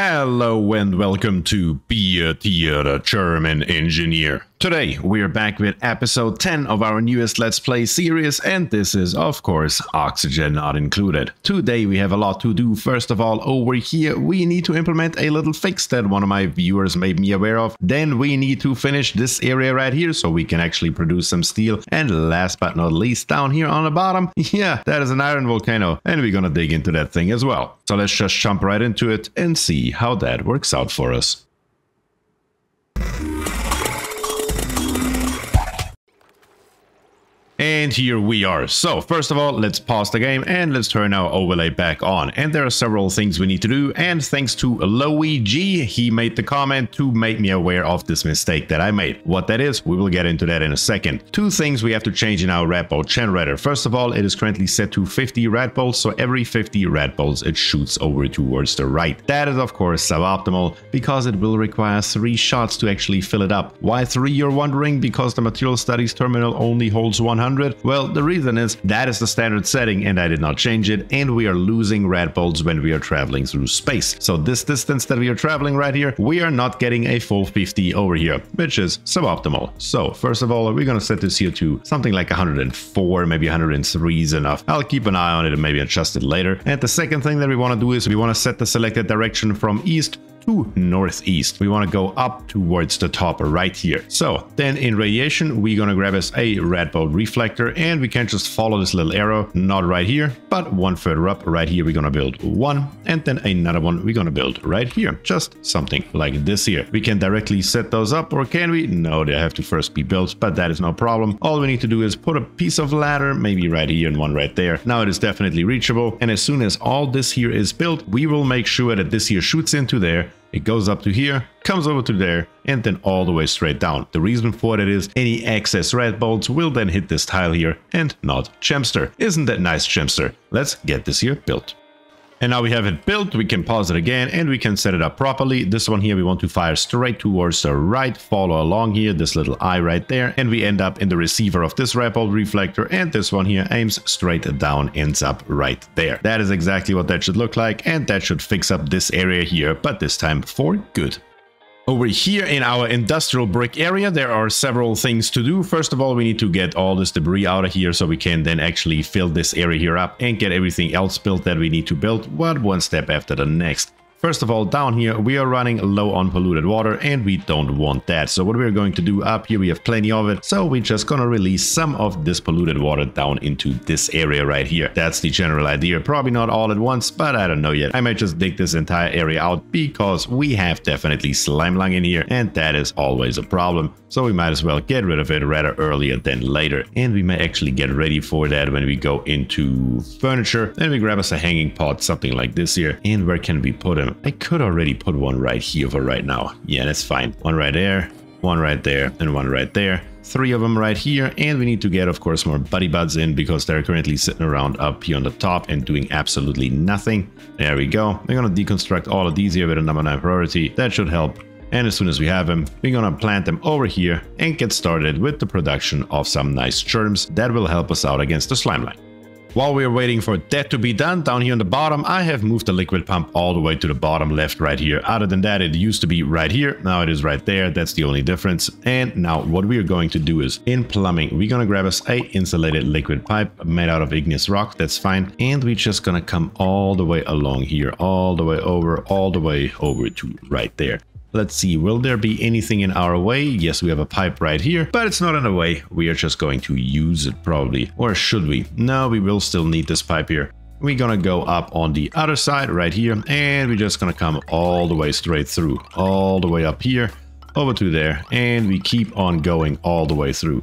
Hello and welcome to BierTier German Engineer. Today we're back with episode 10 of our newest Let's Play series and this is of course Oxygen not included. Today we have a lot to do. First of all over here we need to implement a little fix that one of my viewers made me aware of. Then we need to finish this area right here so we can actually produce some steel. And last but not least down here on the bottom, yeah that is an iron volcano and we're gonna dig into that thing as well. So let's just jump right into it and see how that works out for us. And here we are. So first of all, let's pause the game and let's turn our overlay back on. And there are several things we need to do. And thanks to G, he made the comment to make me aware of this mistake that I made. What that is, we will get into that in a second. Two things we have to change in our radbolt generator. First of all, it is currently set to 50 radbolts. So every 50 radbolts, it shoots over towards the right. That is of course suboptimal because it will require three shots to actually fill it up. Why three you're wondering? Because the material studies terminal only holds 100 100? Well, the reason is that is the standard setting and I did not change it and we are losing radbolts when we are traveling through space. So this distance that we are traveling right here, we are not getting a full 50 over here, which is suboptimal. So first of all, we're going to set this here to something like 104, maybe 103 is enough. I'll keep an eye on it and maybe adjust it later. And the second thing that we want to do is we want to set the selected direction from east to northeast. We want to go up towards the top right here. So then in radiation, we're going to grab us a radbolt reflector and we can just follow this little arrow, not right here, but one further up right here. We're going to build one and then another one we're going to build right here. Just something like this here. We can directly set those up or can we? No, they have to first be built, but that is no problem. All we need to do is put a piece of ladder, maybe right here and one right there. Now it is definitely reachable. And as soon as all this here is built, we will make sure that this here shoots into there it goes up to here, comes over to there, and then all the way straight down. The reason for that is any excess radbolts will then hit this tile here and not Jemsterr. Isn't that nice, Jemsterr? Let's get this here built. And now we have it built, we can pause it again and we can set it up properly. This one here, we want to fire straight towards the right, follow along here, this little eye right there. And we end up in the receiver of this bolt reflector and this one here aims straight down, ends up right there. That is exactly what that should look like and that should fix up this area here, but this time for good. Over here in our industrial brick area, there are several things to do. First of all, we need to get all this debris out of here so we can then actually fill this area here up and get everything else built that we need to build, but one step after the next. First of all, down here, we are running low on polluted water and we don't want that. So what we're going to do up here, we have plenty of it. So we're just going to release some of this polluted water down into this area right here. That's the general idea. Probably not all at once, but I don't know yet. I might just dig this entire area out because we have definitely slime lung in here and that is always a problem. So we might as well get rid of it rather earlier than later. And we may actually get ready for that when we go into furniture. Then we grab us a hanging pot, something like this here. And where can we put them? I could already put one right here for right now. Yeah, that's fine. One right there, one right there, and one right there. Three of them right here, and we need to get, of course, more buddy buds in because they're currently sitting around up here on the top and doing absolutely nothing. There we go. We're gonna deconstruct all of these here with a number 9 priority. That should help. And as soon as we have them, we're gonna plant them over here and get started with the production of some nice germs that will help us out against the slime lung. While we're waiting for that to be done, down here on the bottom, I have moved the liquid pump all the way to the bottom left right here. Other than that, it used to be right here. Now it is right there. That's the only difference. And now what we are going to do is in plumbing, we're going to grab us a insulated liquid pipe made out of igneous rock. That's fine. And we're just going to come all the way along here, all the way over, all the way over to right there. Let's see, will there be anything in our way? Yes, we have a pipe right here, but it's not in the way. We are just going to use it probably. Or should we? No, we will still need this pipe here. We're gonna go up on the other side right here, and we're just gonna come all the way straight through, all the way up here, over to there, and we keep on going all the way through.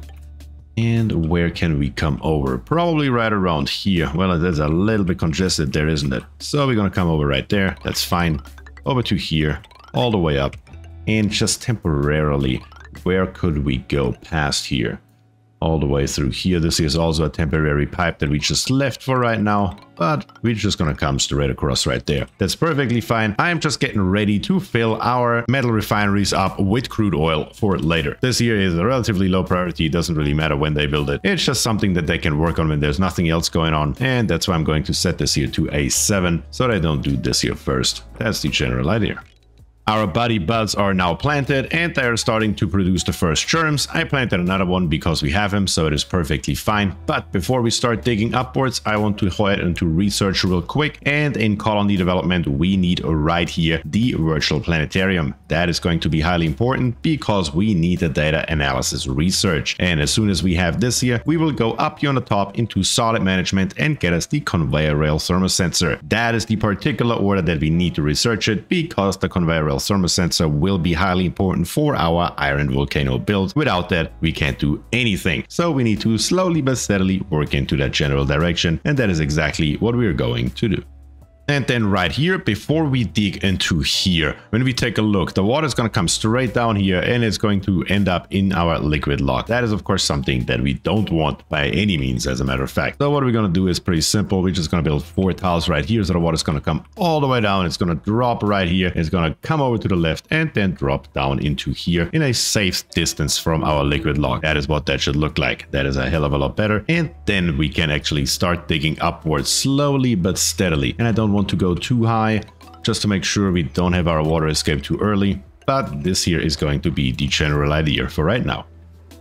And where can we come over? Probably right around here. Well, there's a little bit congested there, isn't it? So we're gonna come over right there. That's fine. Over to here all the way up. And just temporarily, where could we go past here? all the way through here. This is also a temporary pipe that we just left for right now, but we're just gonna come straight across right there. That's perfectly fine. I'm just getting ready to fill our metal refineries up with crude oil for later. This here is a relatively low priority. It doesn't really matter when they build it. It's just something that they can work on when there's nothing else going on. And that's why I'm going to set this here to A7 so I don't do this here first. That's the general idea. Our buddy buds are now planted and they're starting to produce the first germs. I planted another one because we have him, so it is perfectly fine. But before we start digging upwards, I want to go ahead and to research real quick. And in colony development, we need right here the virtual planetarium. That is going to be highly important because we need the data analysis research. And as soon as we have this here, we will go up here on the top into solid management and get us the conveyor rail thermosensor. That is the particular order that we need to research it because the conveyor rail thermosensor will be highly important for our iron volcano build. Without that, we can't do anything. So we need to slowly but steadily work into that general direction. And that is exactly what we're going to do. And then right here, before we dig into here, when we take a look, the water is going to come straight down here and it's going to end up in our liquid lock. That is, of course, something that we don't want by any means, as a matter of fact. So what we're going to do is pretty simple. We're just going to build four tiles right here. So the water is going to come all the way down. It's going to drop right here. It's going to come over to the left and then drop down into here in a safe distance from our liquid lock. That is what that should look like. That is a hell of a lot better. And then we can actually start digging upwards slowly but steadily. And I don't want to go too high just to make sure we don't have our water escape too early. But this here is going to be the general idea for right now.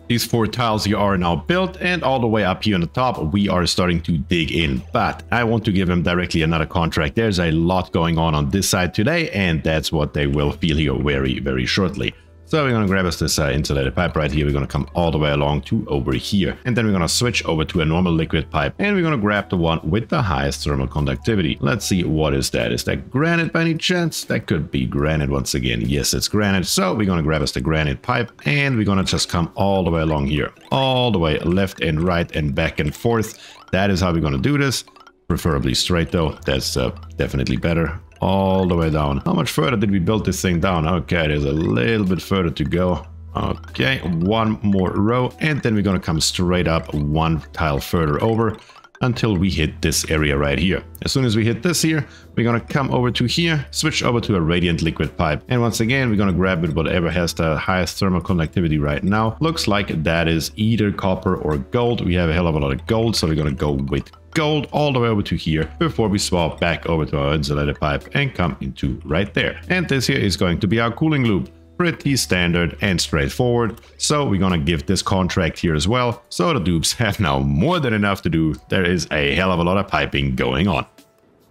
These four tiles here are now built and all the way up here on the top we are starting to dig in. But I want to give them directly another contract. There's a lot going on on this side today and that's what they will feel here very, very shortly. So we're to grab us this uh, insulated pipe right here. We're to come all the way along to over here. And then we're to switch over to a normal liquid pipe. And we're to grab the one with the highest thermal conductivity. Let's see, what is that? Is that granite by any chance? That could be granite once again. Yes, it's granite. So we're to grab us the granite pipe. And we're to just come all the way along here. All the way left and right and back and forth. That is how we're to do this. Preferably straight though. That's uh, definitely better all the way down. How much further did we build this thing down? Okay, there's a little bit further to go. Okay, one more row, and then we're gonna come straight up one tile further over until we hit this area right here. As soon as we hit this here, we're gonna come over to here, switch over to a radiant liquid pipe. And once again, we're gonna grab it whatever has the highest thermal conductivity right now. Looks like that is either copper or gold. We have a hell of a lot of gold, so we're gonna go with gold all the way over to here before we swap back over to our insulated pipe and come into right there. And this here is going to be our cooling loop pretty standard and straightforward. So we're gonna give this contract here as well. So the dupes have now more than enough to do. There is a hell of a lot of piping going on.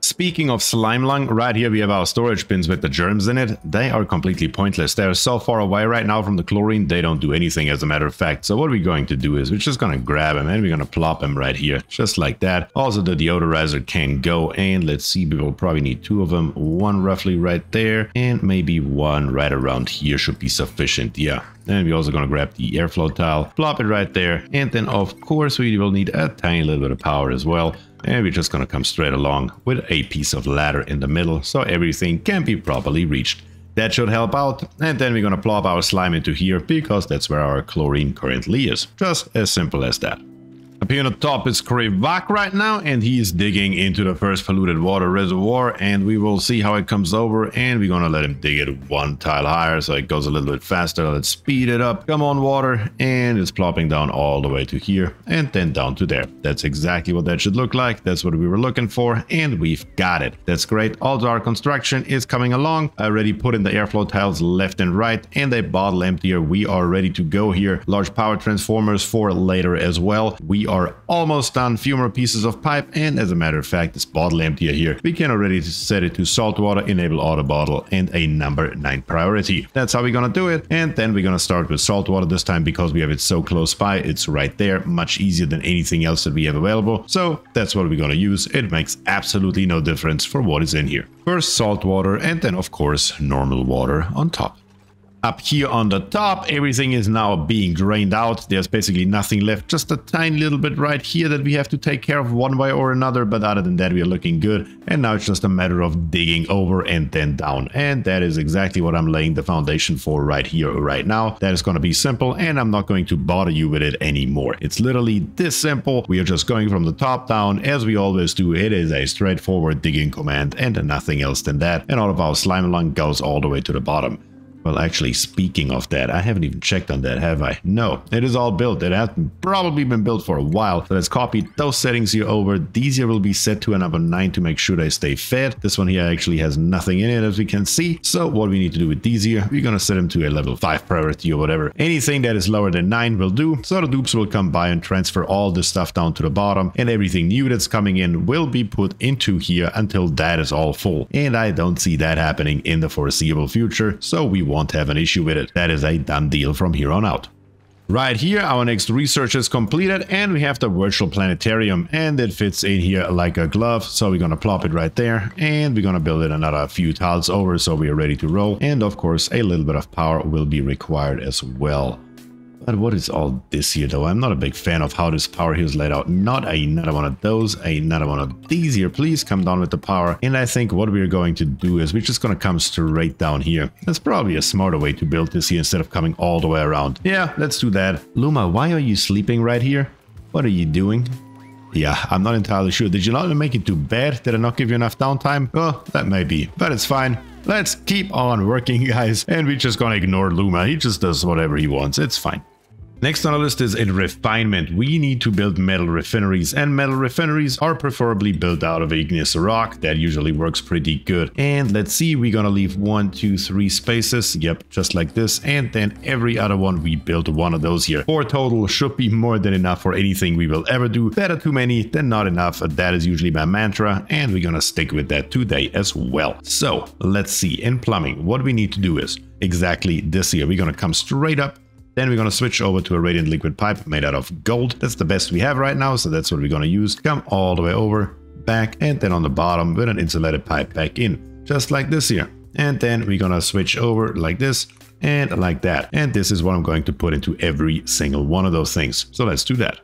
Speaking of slime lung, right here we have our storage bins with the germs in it. They are completely pointless. They're so far away right now from the chlorine, they don't do anything as a matter of fact. So what we're going to do is we're just going to grab them and we're going to plop them right here, just like that. Also the deodorizer can go and let's see, we will probably need two of them. One roughly right there and maybe one right around here should be sufficient. Yeah, and we're also going to grab the airflow tile, plop it right there. And then of course we will need a tiny little bit of power as well. And we're just gonna come straight along with a piece of ladder in the middle so everything can be properly reached. That should help out. And then we're gonna plop our slime into here because that's where our chlorine currently is. Just as simple as that. Up here on the top is Krivak right now, and he is digging into the first polluted water reservoir, and we will see how it comes over, and we're gonna let him dig it one tile higher so it goes a little bit faster. Let's speed it up. Come on, water, and it's plopping down all the way to here, and then down to there. That's exactly what that should look like. That's what we were looking for, and we've got it. That's great. Also, our construction is coming along. I already put in the airflow tiles left and right, and a bottle emptier. We are ready to go here. Large power transformers for later as well. We are almost done. Few more pieces of pipe. And as a matter of fact, this bottle emptier here, we can already set it to salt water, enable auto bottle, and a number 9 priority. That's how we're gonna do it. And then we're gonna start with salt water this time because we have it so close by. It's right there, much easier than anything else that we have available. So that's what we're gonna use. It makes absolutely no difference for what is in here. First salt water and then of course normal water on top. Up here on the top, everything is now being drained out. There's basically nothing left, just a tiny little bit right here that we have to take care of one way or another. But other than that, we are looking good. And now it's just a matter of digging over and then down. And that is exactly what I'm laying the foundation for right here, right now. That is going to be simple and I'm not going to bother you with it anymore. It's literally this simple. We are just going from the top down as we always do. It is a straightforward digging command and nothing else than that. And all of our slime lung goes all the way to the bottom. Well, actually, speaking of that, I haven't even checked on that, have I? No, it is all built. It has probably been built for a while. So let's copy those settings here over. These here will be set to a number 9 to make sure they stay fed. This one here actually has nothing in it, as we can see. So what we need to do with these here, we're going to set them to a level 5 priority or whatever. Anything that is lower than 9 will do. So the dupes will come by and transfer all the stuff down to the bottom. And everything new that's coming in will be put into here until that is all full. And I don't see that happening in the foreseeable future. So we won't have an issue with it. That is a done deal from here on out. Right here, our next research is completed and we have the virtual planetarium and it fits in here like a glove. So we're going to plop it right there and we're going to build it another few tiles over so we are ready to roll. And of course, a little bit of power will be required as well. But what is all this here though? I'm not a big fan of how this power here is laid out. Not another one of those, another one of these here. Please come down with the power. And I think what we're going to do is we're just going to come straight down here. That's probably a smarter way to build this here instead of coming all the way around. Yeah, let's do that. Luma, why are you sleeping right here? What are you doing? Yeah, I'm not entirely sure. Did you not make it to bed? Did I not give you enough downtime? Oh, that may be, but it's fine. Let's keep on working, guys. And we're just gonna ignore Luma. He just does whatever he wants. It's fine. Next on our list is in refinement. We need to build metal refineries and metal refineries are preferably built out of igneous rock. That usually works pretty good. And let's see, we're gonna leave one, two, three spaces. Yep, just like this. And then every other one, we build one of those here. Four total should be more than enough for anything we will ever do. Better too many than not enough. That is usually my mantra. And we're gonna stick with that today as well. So let's see, in plumbing, what we need to do is exactly this here. We're gonna come straight up then we're going to switch over to a radiant liquid pipe made out of gold. That's the best we have right now, so that's what we're going to use. Come all the way over, back, and then on the bottom with an insulated pipe back in, just like this here. And then we're going to switch over like this and like that. And this is what I'm going to put into every single one of those things. So let's do that.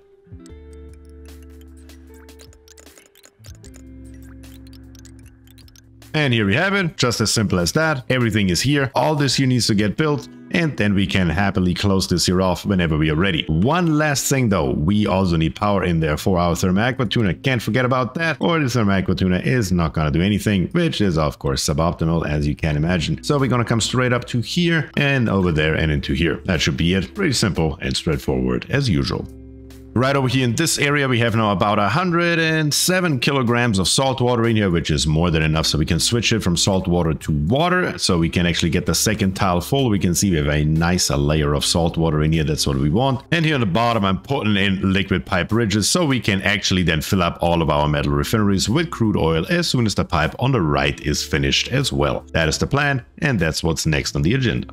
And here we have it, just as simple as that. Everything is here. All this here needs to get built and then we can happily close this here off whenever we are ready. One last thing though, we also need power in there for our thermal aqua tuner. Can't forget about that, or the thermal aqua tuner is not gonna do anything, which is of course suboptimal as you can imagine. So we're gonna come straight up to here and over there and into here. That should be it. Pretty simple and straightforward as usual. Right over here in this area, we have now about 107 kilograms of salt water in here, which is more than enough. So we can switch it from salt water to water. So we can actually get the second tile full. We can see we have a nice layer of salt water in here. That's what we want. And here on the bottom, I'm putting in liquid pipe bridges so we can actually then fill up all of our metal refineries with crude oil as soon as the pipe on the right is finished as well. That is the plan. And that's what's next on the agenda.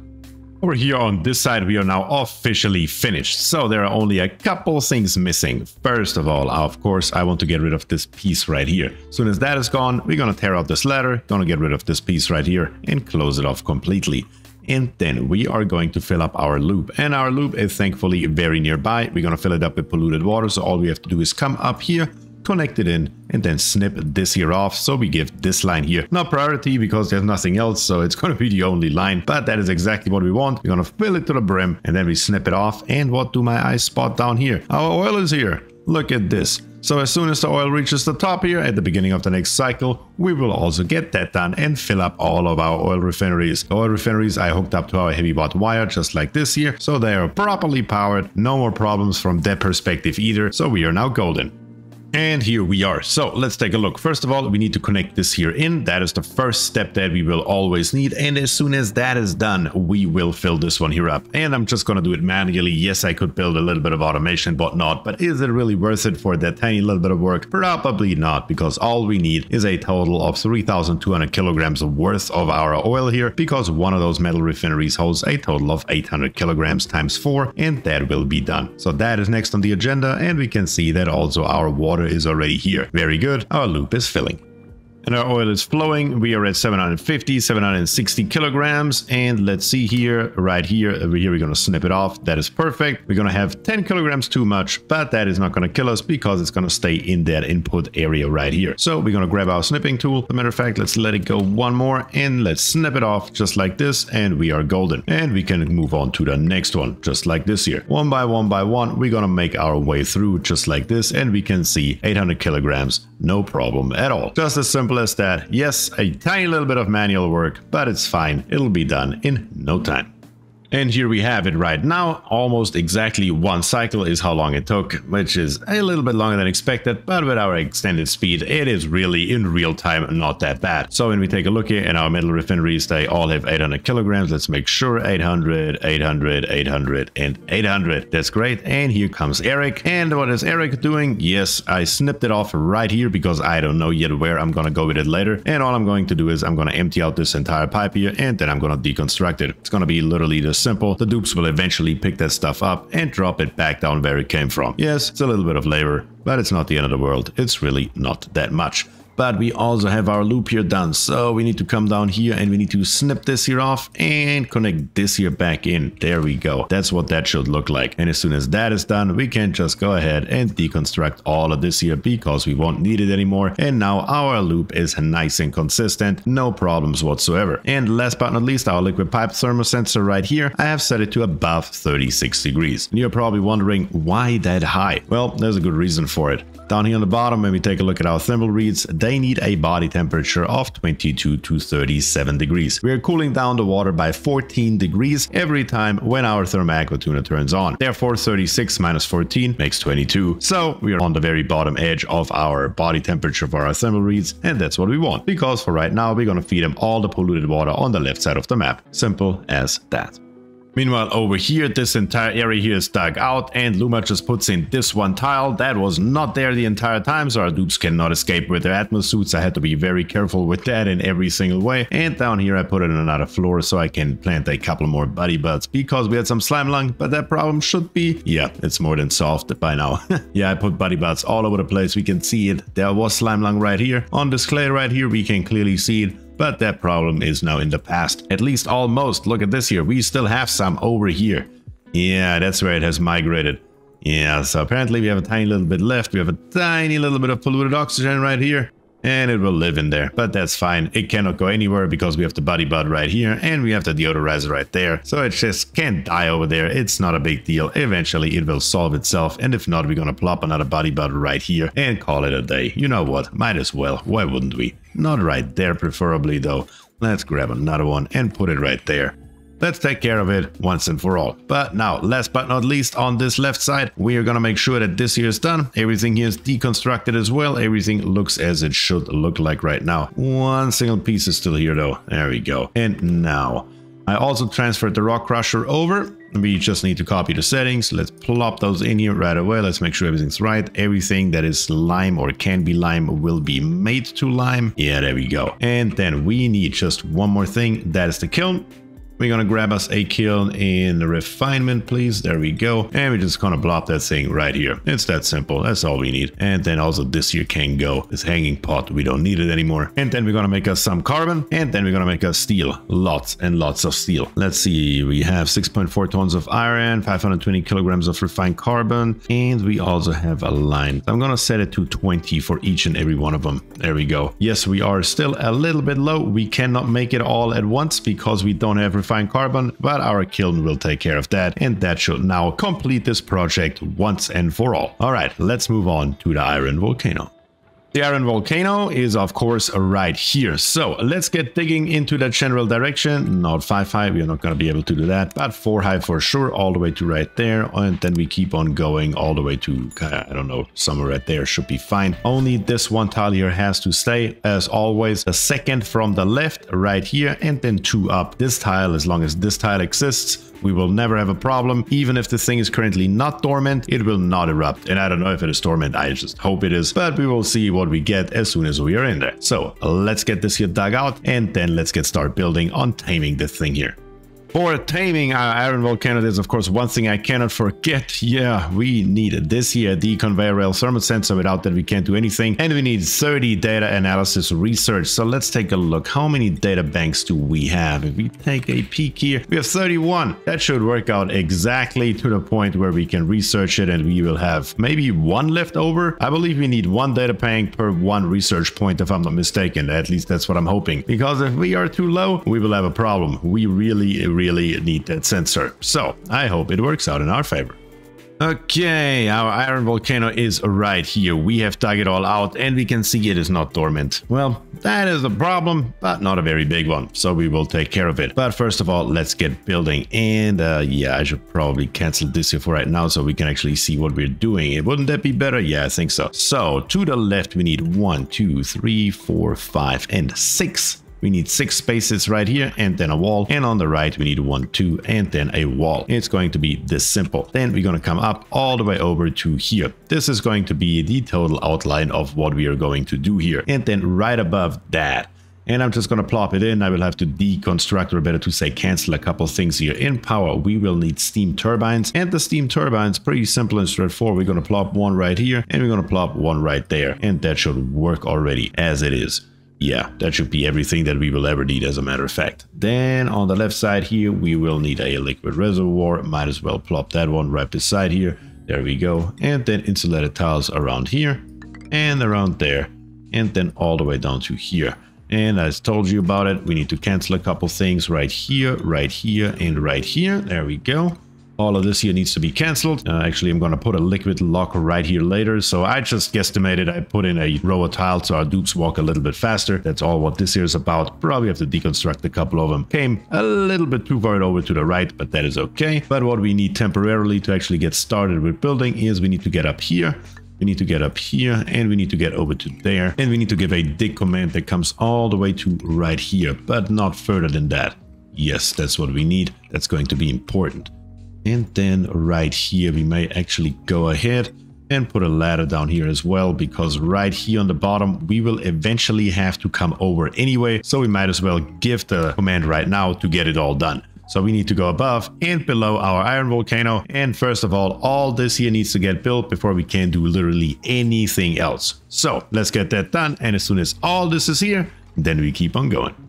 Over here on this side, we are now officially finished. So there are only a couple things missing. First of all, of course, I want to get rid of this piece right here. As soon as that is gone, we're going to tear out this ladder, going to get rid of this piece right here and close it off completely. And then we are going to fill up our loop. And our loop is thankfully very nearby. We're going to fill it up with polluted water. So all we have to do is come up here, connect it in and then snip this here off. So we give this line here not priority because there's nothing else. So it's going to be the only line, but that is exactly what we want. We're going to fill it to the brim and then we snip it off. And what do my eyes spot down here? Our oil is here. Look at this. So as soon as the oil reaches the top here at the beginning of the next cycle, we will also get that done and fill up all of our oil refineries. The oil refineries I hooked up to our heavy watt wire just like this here, so they are properly powered, no more problems from that perspective either, so we are now golden. And here we are. So let's take a look. First of all, we need to connect this here in. That is the first step that we will always need. And as soon as that is done, we will fill this one here up. And I'm just going to do it manually. Yes, I could build a little bit of automation, but not. But is it really worth it for that tiny little bit of work? Probably not, because all we need is a total of 3,200 kilograms worth of our oil here, because one of those metal refineries holds a total of 800 kilograms times 4, and that will be done. So that is next on the agenda, and we can see that also our water water is already here. Very good, our loop is filling. And our oil is flowing. We are at 750, 760 kilograms. And let's see here, right here, over here, we're going to snip it off. That is perfect. We're going to have 10 kilograms too much, but that is not going to kill us because it's going to stay in that input area right here. So we're going to grab our snipping tool. As a matter of fact, let's let it go one more and let's snip it off just like this. And we are golden. And we can move on to the next one, just like this here. One by one by one, we're going to make our way through just like this. And we can see 800 kilograms, no problem at all. Just as simple as that. Yes, a tiny little bit of manual work, but it's fine. It'll be done in no time. And here we have it right now, almost exactly one cycle is how long it took, which is a little bit longer than expected, but with our extended speed, it is really in real time not that bad. So when we take a look here in our metal refineries, they all have 800 kilograms. Let's make sure 800, 800, 800, and 800. That's great. And here comes Eric. And what is Eric doing? Yes, I snipped it off right here because I don't know yet where I'm gonna go with it later. And all I'm going to do is I'm gonna empty out this entire pipe here and then I'm gonna deconstruct it. It's gonna be literally the simple. The dupes will eventually pick that stuff up and drop it back down where it came from. Yes, it's a little bit of labor, but it's not the end of the world. It's really not that much but we also have our loop here done. So we need to come down here and we need to snip this here off and connect this here back in. There we go. That's what that should look like. And as soon as that is done, we can just go ahead and deconstruct all of this here because we won't need it anymore. And now our loop is nice and consistent, no problems whatsoever. And last but not least, our liquid pipe thermosensor right here, I have set it to above 36 degrees. And you're probably wondering why that high? Well, there's a good reason for it. Down here on the bottom, when we take a look at our thimble reeds, they need a body temperature of 22 to 37 degrees. We are cooling down the water by 14 degrees every time when our thermoaqua tuner turns on. Therefore, 36 minus 14 makes 22. So we are on the very bottom edge of our body temperature for our thimble reeds, and that's what we want. Because for right now, we're going to feed them all the polluted water on the left side of the map. Simple as that. Meanwhile, over here, this entire area here is dug out and Luma just puts in this one tile that was not there the entire time, so our dupes cannot escape with their Atmos suits. I had to be very careful with that in every single way. And down here, I put in another floor so I can plant a couple more buddy buds because we had some slime lung, but that problem should be, yeah, it's more than solved by now. yeah, I put buddy buds all over the place. We can see it. There was slime lung right here. On this clay right here, we can clearly see it but that problem is now in the past. At least almost. Look at this here. We still have some over here. Yeah, that's where it has migrated. Yeah, so apparently we have a tiny little bit left. We have a tiny little bit of polluted oxygen right here. And it will live in there, but that's fine. It cannot go anywhere because we have the buddy bud right here and we have the deodorizer right there. So it just can't die over there. It's not a big deal. Eventually it will solve itself. And if not, we're gonna plop another buddy bud right here and call it a day. You know what? Might as well. Why wouldn't we? Not right there preferably though. Let's grab another one and put it right there. Let's take care of it once and for all. But now, last but not least, on this left side, we are gonna make sure that this here is done. Everything here is deconstructed as well. Everything looks as it should look like right now. One single piece is still here though. There we go. And now, I also transferred the rock crusher over. We just need to copy the settings. Let's plop those in here right away. Let's make sure everything's right. Everything that is lime or can be lime will be made to lime. Yeah, there we go. And then we need just one more thing. That is the kiln. We're gonna grab us a kiln in the refinement, please. There we go. And we're just gonna plop that thing right here. It's that simple. That's all we need. And then also this here can go. This hanging pot, we don't need it anymore. And then we're gonna make us some carbon. And then we're gonna make us steel. Lots and lots of steel. Let's see. We have 6.4 tons of iron, 520 kilograms of refined carbon. And we also have a line. I'm gonna set it to 20 for each and every one of them. There we go. Yes, we are still a little bit low. We cannot make it all at once because we don't have refined carbon, but our kiln will take care of that, and that should now complete this project once and for all. Alright, let's move on to the Iron Volcano. The Iron Volcano is of course right here. So let's get digging into that general direction. Not 5 high, we're not going to be able to do that, but 4 high for sure, all the way to right there. And then we keep on going all the way to, I don't know, somewhere right there should be fine. Only this one tile here has to stay as always. The second from the left right here and then two up. This tile, as long as this tile exists, we will never have a problem. Even if the thing is currently not dormant, it will not erupt. And I don't know if it is dormant, I just hope it is. But we will see what we get as soon as we are in there. So let's get this here dug out and then let's get started building on taming the thing here. For taming our iron volcano, there's of course one thing I cannot forget. Yeah, we need this here, the conveyor rail thermal sensor. Without that, we can't do anything. And we need 30 data analysis research. So let's take a look. How many data banks do we have? If we take a peek here, we have 31. That should work out exactly to the point where we can research it and we will have maybe one left over. I believe we need one data bank per one research point if I'm not mistaken. At least that's what I'm hoping. Because if we are too low, we will have a problem. We really, really need that sensor. So I hope it works out in our favor. Okay, our iron volcano is right here. We have dug it all out and we can see it is not dormant. Well, that is a problem, but not a very big one. So we will take care of it. But first of all, let's get building. And uh, yeah, I should probably cancel this here for right now so we can actually see what we're doing. Wouldn't that be better? Yeah, I think so. So to the left, we need one, two, three, four, five, and six we need six spaces right here and then a wall. And on the right, we need one, two, and then a wall. It's going to be this simple. Then we're going to come up all the way over to here. This is going to be the total outline of what we are going to do here. And then right above that, and I'm just going to plop it in. I will have to deconstruct, or better to say cancel a couple things here. In power, we will need steam turbines. And the steam turbines, pretty simple and straightforward. We're going to plop one right here, and we're going to plop one right there. And that should work already as it is. Yeah, that should be everything that we will ever need as a matter of fact. Then on the left side here, we will need a liquid reservoir. Might as well plop that one right beside here. There we go. And then insulated tiles around here and around there. And then all the way down to here. And as told you about it, we need to cancel a couple things right here, right here, and right here. There we go. All of this here needs to be cancelled. Uh, actually, I'm going to put a liquid lock right here later. So I just guesstimated I put in a row of tiles so our dupes walk a little bit faster. That's all what this here is about. Probably have to deconstruct a couple of them. Came a little bit too far over to the right, but that is okay. But what we need temporarily to actually get started with building is we need to get up here. We need to get up here and we need to get over to there. And we need to give a dig command that comes all the way to right here, but not further than that. Yes, that's what we need. That's going to be important. And then right here, we may actually go ahead and put a ladder down here as well because right here on the bottom we will eventually have to come over anyway. So we might as well give the command right now to get it all done. So we need to go above and below our iron volcano. And first of all all this here needs to get built before we can do literally anything else. So let's get that done. And as soon as all this is here then we keep on going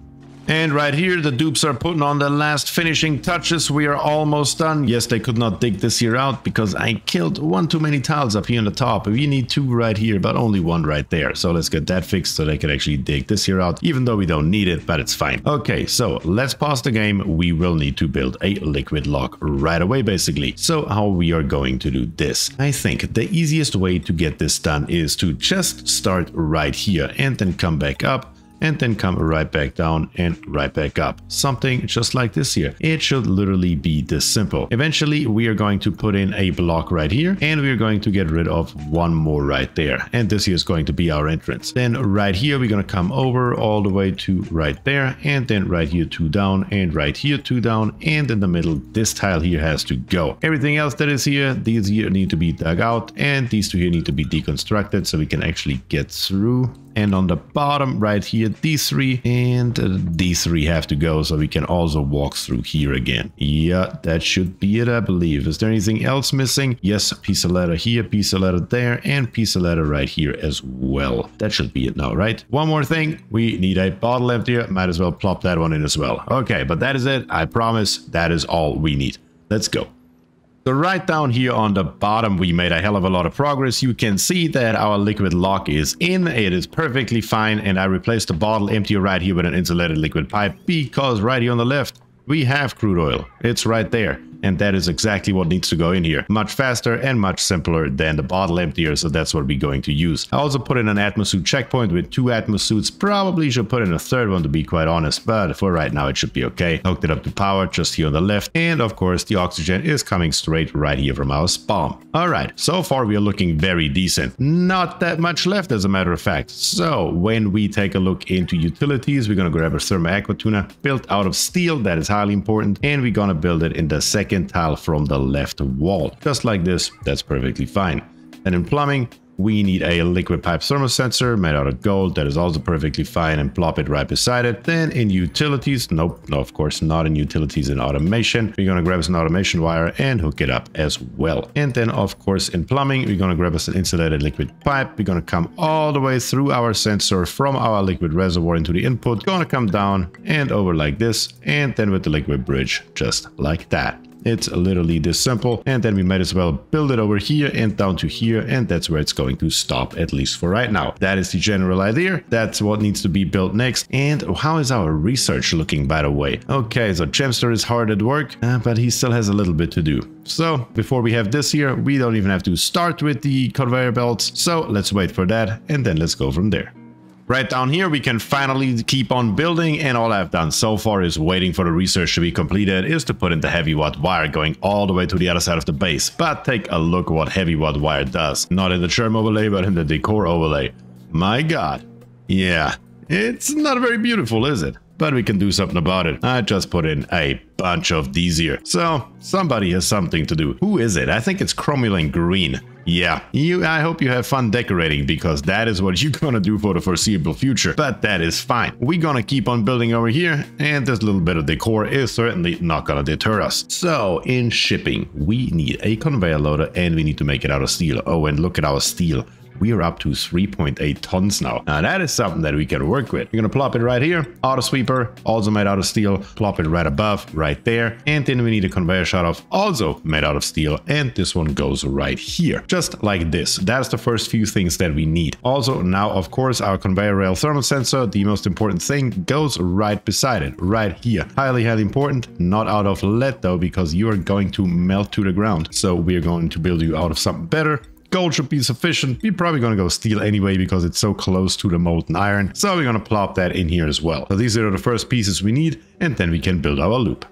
and right here, the dupes are putting on the last finishing touches. We are almost done. Yes, they could not dig this here out because I killed one too many tiles up here on the top. We need two right here, but only one right there. So let's get that fixed so they can actually dig this here out, even though we don't need it, but it's fine. Okay, so let's pause the game. We will need to build a liquid lock right away, basically. So how we are going to do this? I think the easiest way to get this done is to just start right here and then come back up and then come right back down and right back up. Something just like this here. It should literally be this simple. Eventually, we are going to put in a block right here and we're going to get rid of one more right there. And this here is going to be our entrance. Then right here, we're going to come over all the way to right there and then right here two down and right here two down and in the middle, this tile here has to go. Everything else that is here, these here need to be dug out and these two here need to be deconstructed so we can actually get through and on the bottom right here, these three and uh, these three have to go so we can also walk through here again. Yeah, that should be it, I believe. Is there anything else missing? Yes, piece of letter here, piece of letter there, and piece of letter right here as well. That should be it now, right? One more thing. We need a bottle emptier. Might as well plop that one in as well. Okay, but that is it. I promise that is all we need. Let's go. So right down here on the bottom, we made a hell of a lot of progress. You can see that our liquid lock is in. It is perfectly fine. And I replaced the bottle empty right here with an insulated liquid pipe because right here on the left, we have crude oil. It's right there. And that is exactly what needs to go in here. Much faster and much simpler than the bottle emptier, so that's what we're going to use. I also put in an atmosuit checkpoint with two atmosuits. Probably should put in a third one to be quite honest, but for right now it should be okay. Hooked it up to power just here on the left. And of course the oxygen is coming straight right here from our spawn. Alright, so far we are looking very decent. Not that much left as a matter of fact. So when we take a look into utilities, we're going to grab a Thermo Aqua Tuner built out of steel. That is highly important. And we're going to build it in the second second tile from the left wall. Just like this, that's perfectly fine. And in plumbing, we need a liquid pipe thermal sensor made out of gold that is also perfectly fine and plop it right beside it. Then in utilities, nope, no, of course not in utilities in automation. We're gonna grab us an automation wire and hook it up as well. And then of course in plumbing, we're gonna grab us an insulated liquid pipe. We're gonna come all the way through our sensor from our liquid reservoir into the input, gonna come down and over like this, and then with the liquid bridge, just like that. It's literally this simple. And then we might as well build it over here and down to here. And that's where it's going to stop, at least for right now. That is the general idea. That's what needs to be built next. And how is our research looking, by the way? Okay, so Jemsterr is hard at work, uh, but he still has a little bit to do. So before we have this here, we don't even have to start with the conveyor belts. So let's wait for that and then let's go from there. Right down here, we can finally keep on building and all I've done so far is waiting for the research to be completed is to put in the heavy watt wire going all the way to the other side of the base. But take a look what heavy watt wire does. Not in the Churn overlay, but in the decor overlay. My god. Yeah, it's not very beautiful, is it? But we can do something about it. I just put in a bunch of these here. So, somebody has something to do. Who is it? I think it's Cromulent Green. Yeah, you. I hope you have fun decorating because that is what you're gonna do for the foreseeable future. But that is fine. We're gonna keep on building over here and this little bit of decor is certainly not gonna deter us. So in shipping, we need a conveyor loader and we need to make it out of steel. Oh, and look at our steel we are up to 3.8 tons now. Now that is something that we can work with. We're gonna plop it right here. Auto sweeper, also made out of steel. Plop it right above, right there. And then we need a conveyor shut off, also made out of steel. And this one goes right here, just like this. That's the first few things that we need. Also now, of course, our conveyor rail thermal sensor, the most important thing, goes right beside it, right here. Highly, highly important. Not out of lead though, because you are going to melt to the ground. So we are going to build you out of something better Gold should be sufficient. We're probably going to go steel anyway because it's so close to the molten iron. So we're going to plop that in here as well. So these are the first pieces we need and then we can build our loop.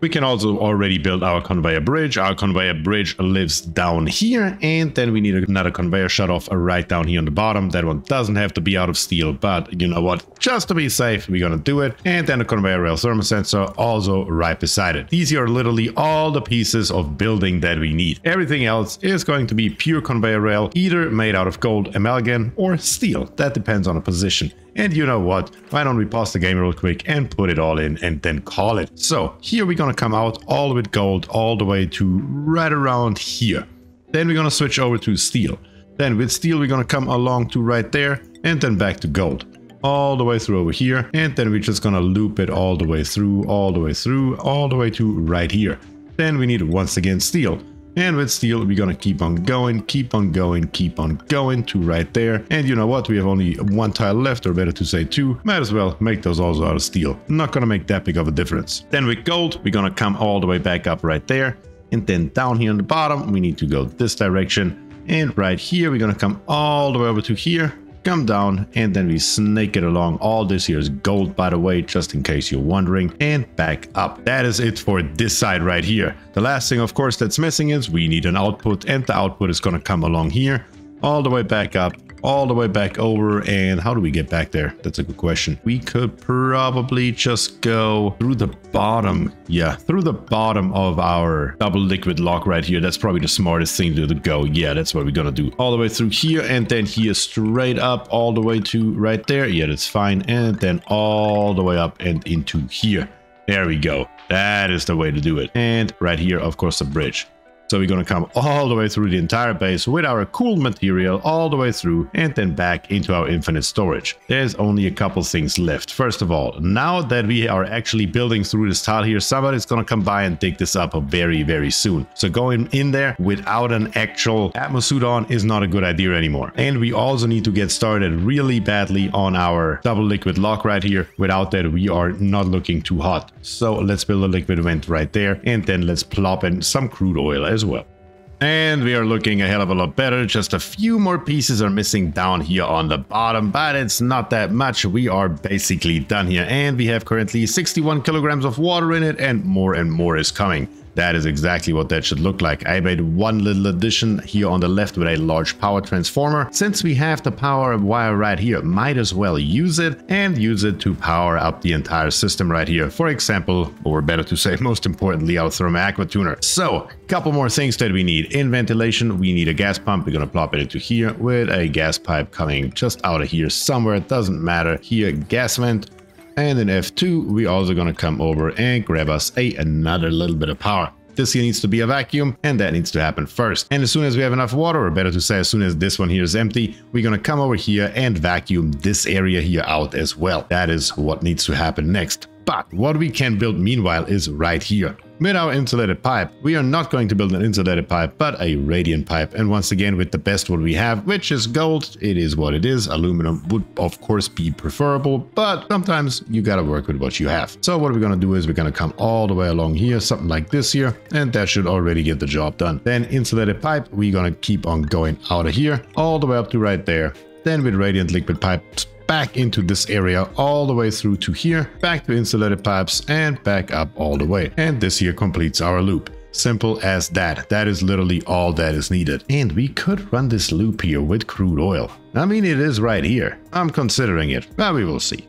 We can also already build our conveyor bridge. Our conveyor bridge lives down here and then we need another conveyor shut off right down here on the bottom. That one doesn't have to be out of steel, but you know what? Just to be safe, we're gonna do it. And then the conveyor rail thermal sensor also right beside it. These are literally all the pieces of building that we need. Everything else is going to be pure conveyor rail, either made out of gold, amalgam or steel. That depends on the position. And you know what? Why don't we pause the game real quick and put it all in and then call it. So here we're gonna come out all with gold all the way to right around here. Then we're gonna switch over to steel. Then with steel we're gonna come along to right there and then back to gold. All the way through over here and then we're just gonna loop it all the way through, all the way through, all the way to right here. Then we need once again steel. And with steel, we're gonna keep on going, keep on going, keep on going to right there. And you know what? We have only one tile left, or better to say two. Might as well make those also out of steel. Not gonna make that big of a difference. Then with gold, we're gonna come all the way back up right there. And then down here on the bottom, we need to go this direction. And right here, we're gonna come all the way over to here come down and then we snake it along. All this is gold, by the way, just in case you're wondering, and back up. That is it for this side right here. The last thing, of course, that's missing is we need an output and the output is going to come along here all the way back up all the way back over. And how do we get back there? That's a good question. We could probably just go through the bottom. Yeah, through the bottom of our double liquid lock right here. That's probably the smartest thing to go. Yeah, that's what we're gonna do. All the way through here and then here straight up all the way to right there. Yeah, that's fine. And then all the way up and into here. There we go. That is the way to do it. And right here, of course, the bridge. So we're going to come all the way through the entire base with our cool material all the way through and then back into our infinite storage. There's only a couple things left. First of all, now that we are actually building through this tile here, somebody's going to come by and dig this up very, very soon. So going in there without an actual atmosuit on is not a good idea anymore. And we also need to get started really badly on our double liquid lock right here. Without that, we are not looking too hot. So let's build a liquid vent right there and then let's plop in some crude oil as as well. And we are looking a hell of a lot better. Just a few more pieces are missing down here on the bottom, but it's not that much. We are basically done here. And we have currently 61 kilograms of water in it and more and more is coming. That is exactly what that should look like. I made one little addition here on the left with a large power transformer. Since we have the power wire right here, might as well use it and use it to power up the entire system right here. For example, or better to say, most importantly, our thermal aqua tuner. So, couple more things that we need. In ventilation, we need a gas pump. We're going to plop it into here with a gas pipe coming just out of here somewhere. It doesn't matter. Here, gas vent and in F2, we're also to come over and grab us a another little bit of power. This here needs to be a vacuum and that needs to happen first. And as soon as we have enough water, or better to say, as soon as this one here is empty, we're to come over here and vacuum this area here out as well. That is what needs to happen next. But what we can build meanwhile is right here. With our insulated pipe, we are not going to build an insulated pipe, but a radiant pipe. And once again, with the best what we have, which is gold, it is what it is. Aluminum would, of course, be preferable, but sometimes you gotta work with what you have. So what we're gonna do is we're gonna come all the way along here, something like this here, and that should already get the job done. Then insulated pipe, we're gonna keep on going out of here, all the way up to right there. Then with radiant liquid pipes, back into this area all the way through to here, back to insulated pipes and back up all the way. And this here completes our loop. Simple as that. That is literally all that is needed. And we could run this loop here with crude oil. I mean, it is right here. I'm considering it, but we will see.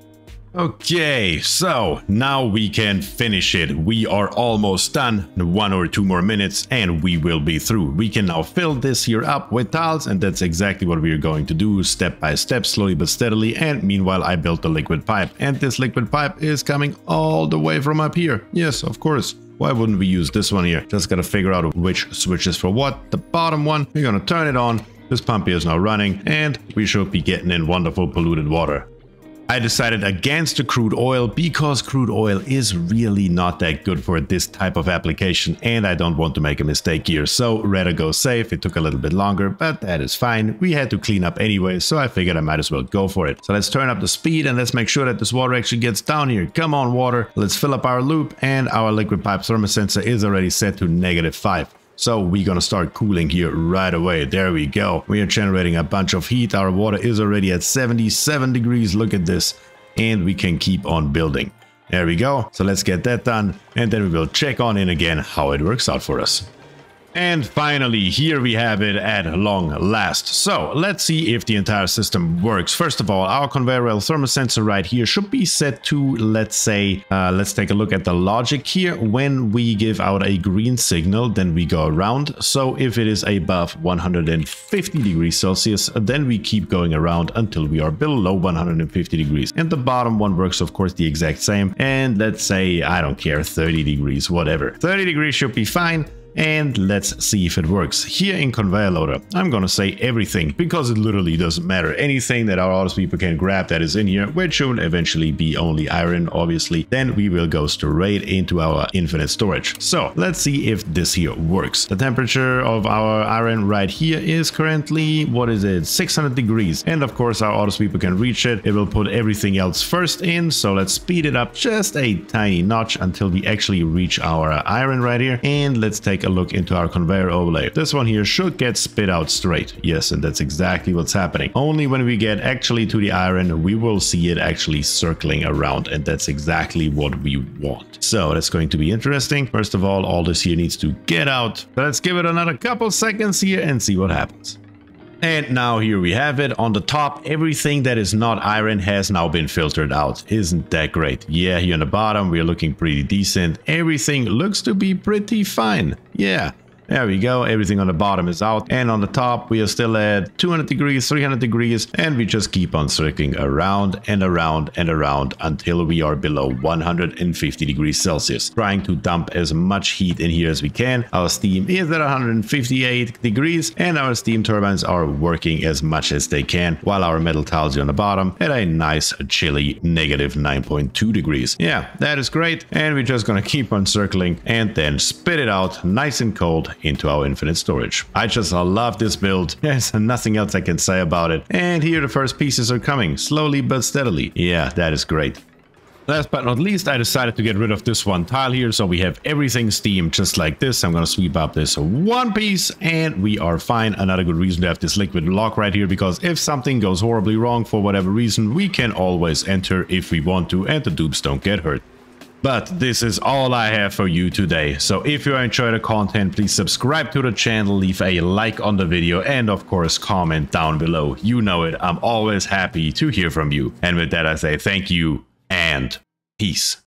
Okay, so now we can finish it. We are almost done. One or two more minutes and we will be through. We can now fill this here up with tiles and that's exactly what we are going to do step by step, slowly but steadily. And meanwhile, I built the liquid pipe and this liquid pipe is coming all the way from up here. Yes, of course. Why wouldn't we use this one here? Just gotta figure out which switch is for what. The bottom one, we're gonna turn it on. This pump here is now running and we should be getting in wonderful polluted water. I decided against the crude oil because crude oil is really not that good for this type of application and I don't want to make a mistake here. So rather go safe. It took a little bit longer, but that is fine. We had to clean up anyway, so I figured I might as well go for it. So let's turn up the speed and let's make sure that this water actually gets down here. Come on, water. Let's fill up our loop and our liquid pipe thermosensor is already set to negative 5. So we're gonna start cooling here right away. There we go. We are generating a bunch of heat. Our water is already at 77 degrees. Look at this. And we can keep on building. There we go. So let's get that done. And then we will check on in again how it works out for us. And finally, here we have it at long last. So let's see if the entire system works. First of all, our conveyor rail thermosensor right here should be set to, let's say, uh, let's take a look at the logic here. When we give out a green signal, then we go around. So if it is above 150 degrees Celsius, then we keep going around until we are below 150 degrees. And the bottom one works, of course, the exact same. And let's say, I don't care, 30 degrees, whatever. 30 degrees should be fine and let's see if it works. Here in Conveyor Loader, I'm gonna say everything because it literally doesn't matter. Anything that our auto people can grab that is in here, which should eventually be only iron, obviously, then we will go straight into our infinite storage. So let's see if this here works. The temperature of our iron right here is currently, what is it, 600 degrees. And of course our auto sweeper can reach it. It will put everything else first in. So let's speed it up just a tiny notch until we actually reach our iron right here. And let's take take a look into our conveyor overlay. This one here should get spit out straight. Yes, and that's exactly what's happening. Only when we get actually to the iron, we will see it actually circling around, and that's exactly what we want. So that's going to be interesting. First of all, all this here needs to get out. But let's give it another couple seconds here and see what happens. And now here we have it. On the top, everything that is not iron has now been filtered out. Isn't that great? Yeah, here on the bottom, we're looking pretty decent. Everything looks to be pretty fine. Yeah, there we go. Everything on the bottom is out. And on the top, we are still at 200 degrees, 300 degrees. And we just keep on circling around and around and around until we are below 150 degrees Celsius. Trying to dump as much heat in here as we can. Our steam is at 158 degrees and our steam turbines are working as much as they can while our metal tiles on the bottom at a nice chilly negative 9.2 degrees. Yeah, that is great. And we're just gonna keep on circling and then spit it out nice and cold into our infinite storage. I just love this build. There's nothing else I can say about it. And here the first pieces are coming, slowly but steadily. Yeah, that is great. Last but not least, I decided to get rid of this one tile here, so we have everything steamed just like this. I'm going to sweep up this one piece, and we are fine. Another good reason to have this liquid lock right here, because if something goes horribly wrong for whatever reason, we can always enter if we want to, and the dupes don't get hurt. But this is all I have for you today. So if you enjoy the content, please subscribe to the channel, leave a like on the video, and of course comment down below. You know it, I'm always happy to hear from you. And with that I say thank you and peace.